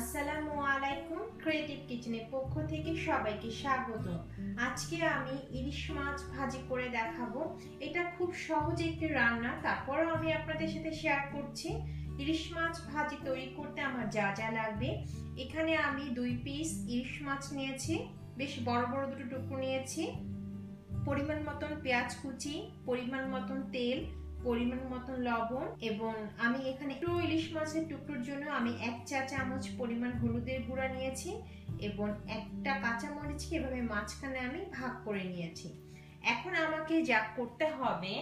আসসালামু আলাইকুম ক্রিয়েটিভ কিচেনের পক্ষ থেকে সবাইকে স্বাগত। আজকে আমি ইলিশ মাছ ভাজি করে দেখাবো। এটা খুব সহজ একটি রান্না, তারপরও আমি আপনাদের সাথে শেয়ার করছি। ইলিশ মাছ ভাজি তৈরি করতে আমার যা যা লাগবে। এখানে আমি দুই পিস ইলিশ মাছ নিয়েছি, বেশ বড় বড় দুটো টুকরো নিয়েছি। পরিমাণ মতন পেঁয়াজ কুচি, পরিমাণ মতন তেল, পরিমাণ মতন লবণ এবং আমি এখানে একটু মাছের টুকরোর জন্য আমি এক চা চামচ পরিমাণ হলুদের গুঁড়া নিয়েছি এবং একটা কাঁচা মরিচকে এভাবে মাঝখানে আমি ভাগ করে নিয়েছি। এখন আমাকে যা করতে হবে,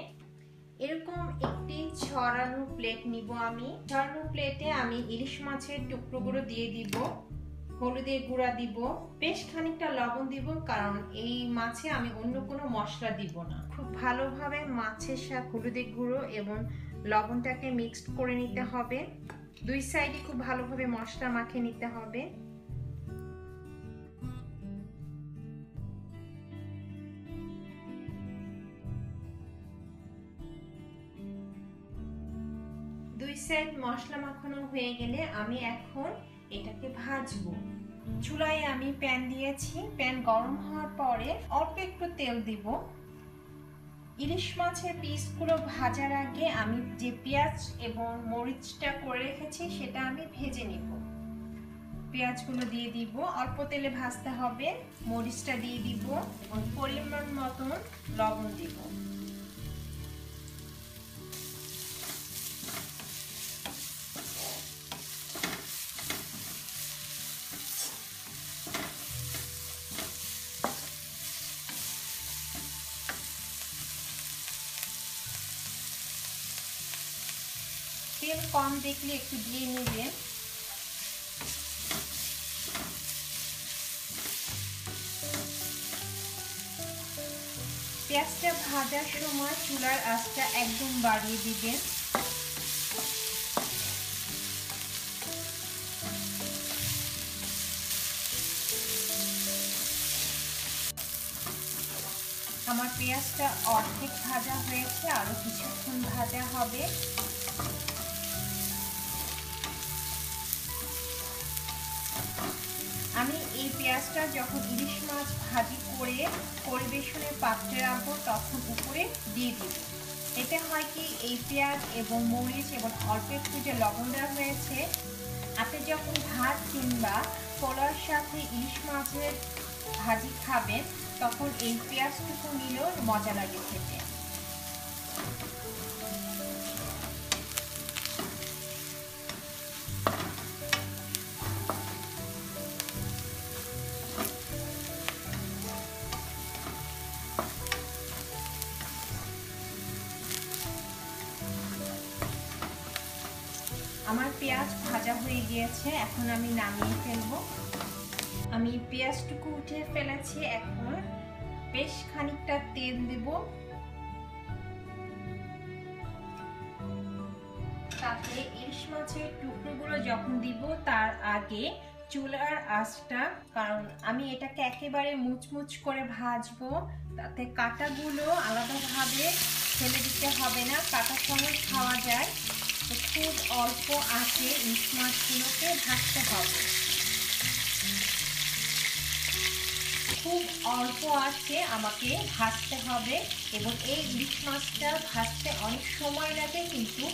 এরকম একটি ছড়ানো প্লেট নিব আমি। ছড়ানো প্লেটে আমি ইলিশ মাছের টুকরোগুলো দিয়ে দিব, হলুদের গুঁড়া দিব, বেশ খানিকটা লবণ দিব, কারণ এই মাছে আমি অন্য কোনো মশলা দিব না। খুব ভালোভাবে মাছের সাথে হলুদের গুঁড়ো এবং লবণটাকে মিক্সড করে নিতে হবে। দুই সাইডে খুব ভালোভাবে মশলা মাখিয়ে নিতে হবে। দুই সাইড মশলা মাখানো হয়ে গেলে আমি এখন এটাকে ভাজবো। চুলায় আমি প্যান দিয়েছি। প্যান গরম হওয়ার পরে অল্প একটু তেল দিব। ইলিশ মাছের পিসগুলো ভাজার আগে আমি যে পেঁয়াজ এবং মরিচটা করে রেখেছি, সেটা আমি ভেজে নিব। পেঁয়াজগুলো দিয়ে দিব। অল্প তেলে ভাজতে হবে। মরিচটা দিয়ে দিব। এবং পরিমাণ মতন লবণ দিব। তেল কম দেখলে একটু দিয়ে নেবেন। পেঁয়াজটা ভাজার সময় চুলার আঁচটা একদম বাড়িয়ে দিবেন। আমার পেঁয়াজটা অর্ধেক ভাজা হয়েছে, আরও কিছুক্ষণ ভাজা হবে। আমি এই পেঁয়াজটা যখন ইলিশ মাছ ভাজি করে পরিবেশনের পাত্রে রাখব, তখন উপরে দিয়ে দিব। এতে হয় কি, এই পেঁয়াজ এবং মরিচ এবং অল্প একটু যে লবণ দেওয়া হয়েছে, আপনি যখন ভাত কিংবা পোলার সাথে ইলিশ মাছের ভাজি খাবেন, তখন এই পেঁয়াজটুকু নিলেও মজা লাগে খেতে। আমার পেঁয়াজ ভাজা হয়ে গিয়েছে, এখন আমি নামিয়ে ফেলব। আমি পেঁয়াজটুকু উঠে ফেলেছি, এখন বেশ খানিকটা তেল দেব। তাতে ইলিশ মাছের টুকরোগুলো যখন দিব, তার আগে চুলার আঁচটা, কারণ আমি এটাকে একেবারে মুচমুচ করে ভাজবো। তাতে কাটাগুলো আলাদাভাবে ফেলে দিতে হবে না কাটার সঙ্গে খাওয়া যায়। খুব অল্প আঁচে ইলিশ মাছগুলোকে ভাজতে হবে। খুব অল্প আছে আমাকে ভাজতে হবে এবং এই ইলিশ মাছটা ভাজতে অনেক সময় লাগে, কিন্তু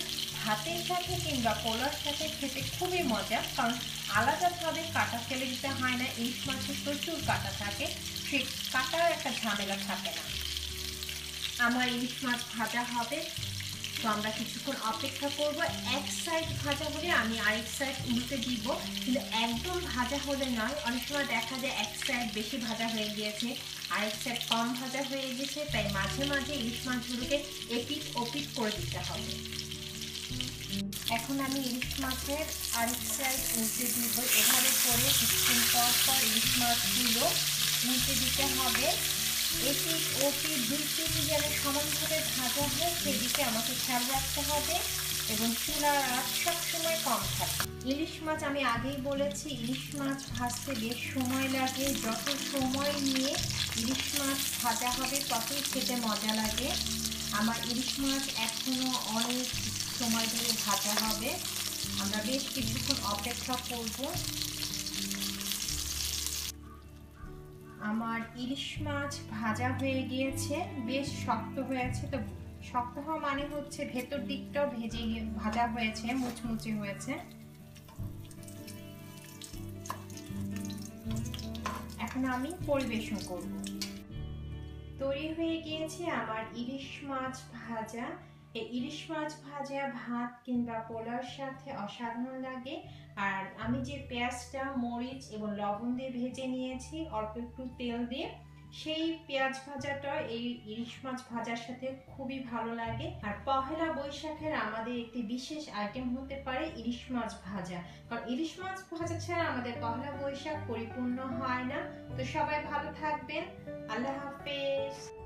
ভাতের সাথে কিংবা পোলার সাথে খেতে খুবই মজা, কারণ আলাদাভাবে কাটা ফেলে দিতে হয় না, ইলিশ মাছের প্রচুর কাটা থাকে, সে কাটার একটা ঝামেলা থাকে না। আমার ইলিশ মাছ ভাজা হবে। তো আমরা কিছুক্ষণ অপেক্ষা করব। এক সাইড ভাজা হলে আমি আরেক সাইড উল্টে দিব। কিন্তু একদম ভাজা হলে নয়, অনেক সময় দেখা যায় এক সাইড বেশি ভাজা হয়ে গিয়েছে, আরেক সাইড কম ভাজা হয়ে গেছে তাই মাঝে মাঝে ইলিশ মাছগুলোকে এপিট ওপিট করে দিতে হবে। এখন আমি ইলিশ মাছের আরেক সাইড উল্টে দিব। এভাবে করে কিছুক্ষণ পর পর ইলিশ মাছগুলো উল্টে দিতে হবে। এটি ওটি দুই কেজি যেন সমানভাবে ভাজা হয় সেদিকে আমাকে খেয়াল রাখতে হবে এবং চুলার আঁচ সবসময় কম থাকে। ইলিশ মাছ আমি আগেই বলেছি, ইলিশ মাছ ভাজতে বেশ সময় লাগে, যত সময় নিয়ে ইলিশ মাছ ভাজা হবে ততই খেতে মজা লাগে। আমার ইলিশ মাছ এখনও অনেক সময় ধরে ভাজা হবে। আমরা বেশ কিছুক্ষণ অপেক্ষা করব। আমার ইলিশ মাছ ভাজা হয়ে গিয়েছে, বেশ শক্ত হয়েছে, তো শক্ত হওয়া মানে হচ্ছে ভেতর দিকটাও ভেজে ভাজা হয়েছে, মুচমুচে হয়েছে। এখন আমি পরিবেশন করব। তৈরি হয়ে গিয়েছে আমার ইলিশ মাছ ভাজা। এই ইলিশ মাছ ভাজা, ভাত কিংবা পোলার সাথে অসাধারণ লাগে। আর আমি যে পেঁয়াজটা, মরিচ এবং লবণ দিয়ে ভেজে নিয়েছি, অল্প একটু তেল দিয়ে, সেই পেঁয়াজ ভাজাটা, এই ইলিশ মাছ ভাজার সাথে খুবই ভালো লাগে। আর পহেলা বৈশাখের আমাদের একটি বিশেষ আইটেম হতে পারে ইলিশ মাছ ভাজা। কারণ ইলিশ মাছ ভাজা ছাড়া আমাদের পহেলা বৈশাখ পরিপূর্ণ হয় না। তো সবাই ভালো থাকবেন। আল্লাহ হাফেজ।